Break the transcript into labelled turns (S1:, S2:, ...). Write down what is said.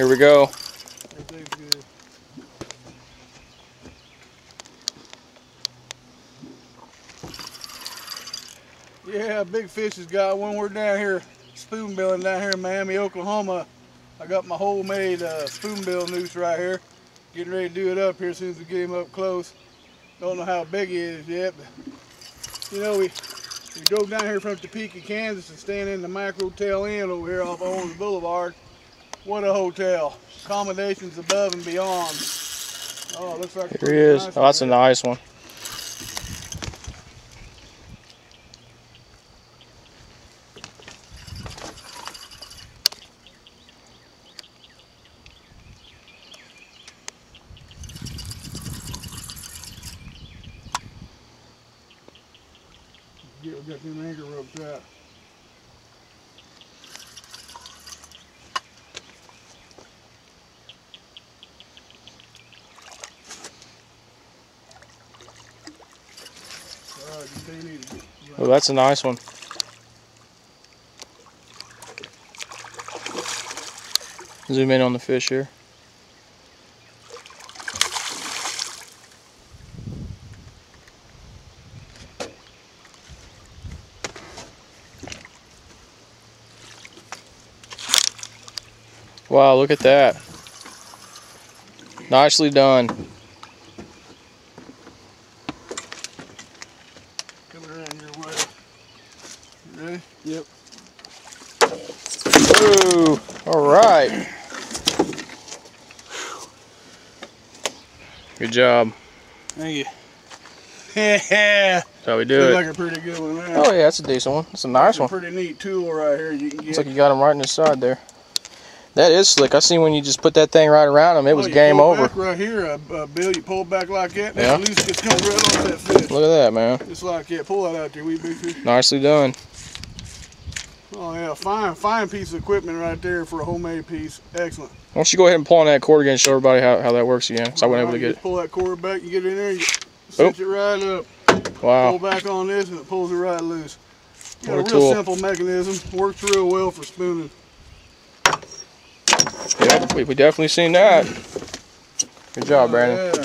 S1: Here we go.
S2: Yeah, Big Fish has got one. We're down here spoonbilling down here in Miami, Oklahoma. I got my homemade uh, spoonbill noose right here. Getting ready to do it up here as soon as we get him up close. Don't know how big he is yet, but you know, we, we drove down here from Topeka, Kansas and staying in the Microtel Inn over here off Owens Boulevard. What a hotel. Accommodations above and beyond. Oh, looks like
S1: Here he is.
S2: nice
S1: Oh, that's a nice one.
S2: Get, we got them anchor ropes out.
S1: Oh, that's a nice one. Zoom in on the fish here. Wow, look at that. Nicely done.
S2: Coming around your way. Yep.
S1: Ooh, all right. Good job.
S2: Thank you. Yeah.
S1: That's how we do
S2: Looks
S1: it.
S2: like a pretty good one there.
S1: Oh yeah, that's a decent one. That's a nice
S2: That's a
S1: one.
S2: pretty neat tool right here you can get.
S1: Looks like you got him right in the side there. That is slick. I seen when you just put that thing right around him, it was
S2: Oh, you
S1: game over.
S2: Right here, uh, uh, Bill, you pull back like that,
S1: Yeah.
S2: that loose gets coming right off that fish.
S1: Look at that, man.
S2: Just like that. Pull that out there, wee big fish.
S1: Nicely done.
S2: Oh yeah, fine, fine piece of equipment right there for a homemade piece. Excellent.
S1: Why don't you go ahead and pull on that cord again and show everybody how, how that works again? Because I wasn't able to get
S2: it. Pull that cord back, you get in there, you oh. cinch it right up.
S1: Wow.
S2: Pull back on this and it pulls it right loose. Got
S1: What
S2: a
S1: a
S2: real
S1: tool.
S2: simple mechanism. Works real well for spooning.
S1: Yeah, we, we definitely seen that. Good job, Brandon.
S2: Oh,